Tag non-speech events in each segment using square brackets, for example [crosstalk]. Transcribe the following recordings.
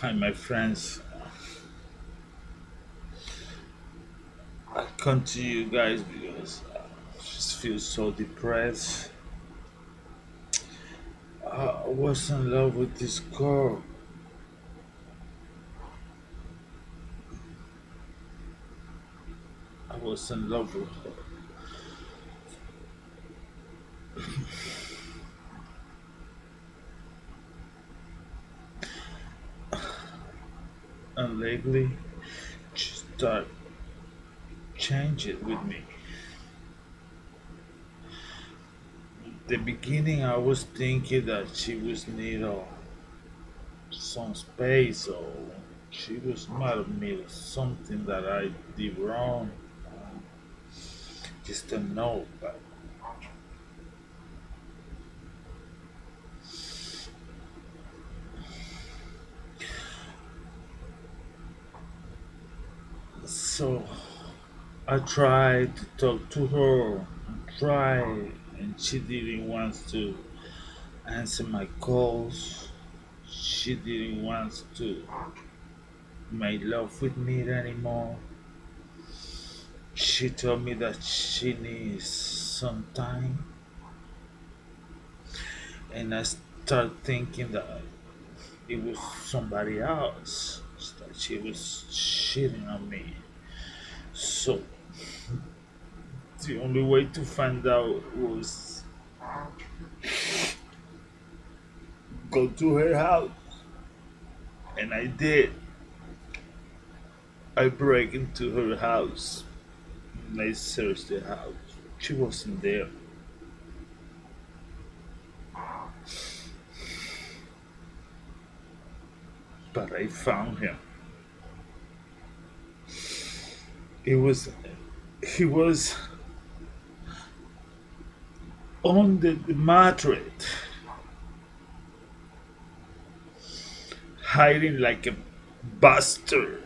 Hi, my friends. I come to you guys because I just feel so depressed. I was in love with this girl. I was in love with her. Lately, she started changing with me. The beginning, I was thinking that she was need of some space or she was mad at me or something that I did wrong. Just don't know, but so I tried to talk to her, and try, and she didn't want to answer my calls. She didn't want to make love with me anymore. She told me that she needs some time, and I started thinking that it was somebody else, that she was cheating on me. So the only way to find out was go to her house, and I did. I break into her house. And I searched the house. She wasn't there. But I found him. It was he was on the, mattress hiding like a bastard.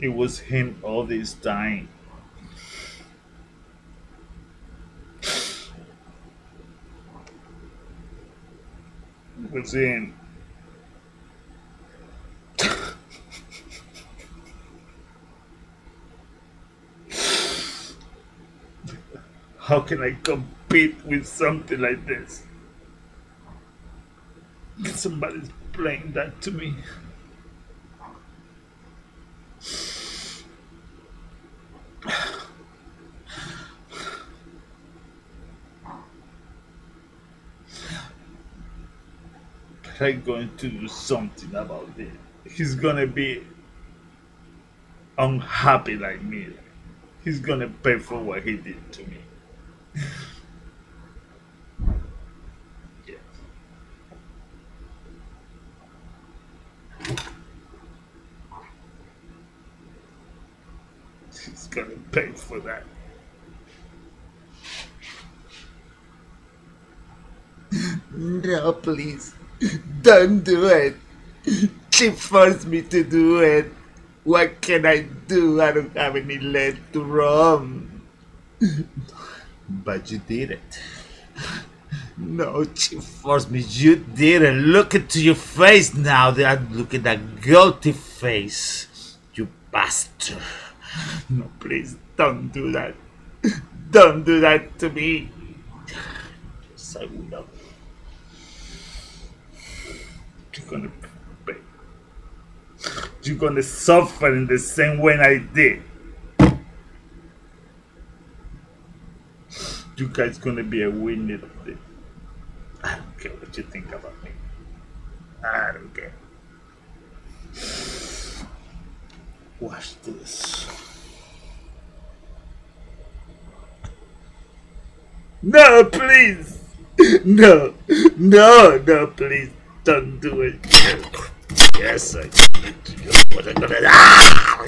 It was him all this time. It was him. How can I compete with something like this? Somebody's playing that to me. I'm going to do something about it. He's gonna be unhappy like me. He's gonna pay for what he did to me. Yeah. He's gonna pay for that. No, please. Don't do it. She forced me to do it. What can I do? I don't have any leg to run. But you did it. [laughs] No, she forced me. You did it. Look into your face now. Look at that guilty face. You bastard. No, please don't do that. [laughs] Don't do that to me. Yes, I will. You're gonna pay. You're gonna suffer in the same way I did. You guys gonna be a winner of. I don't care what you think about me. I don't care. Watch this. No, please. No, no, no, please don't do it. Yes, I what I'm gonna ah!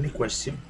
Any question?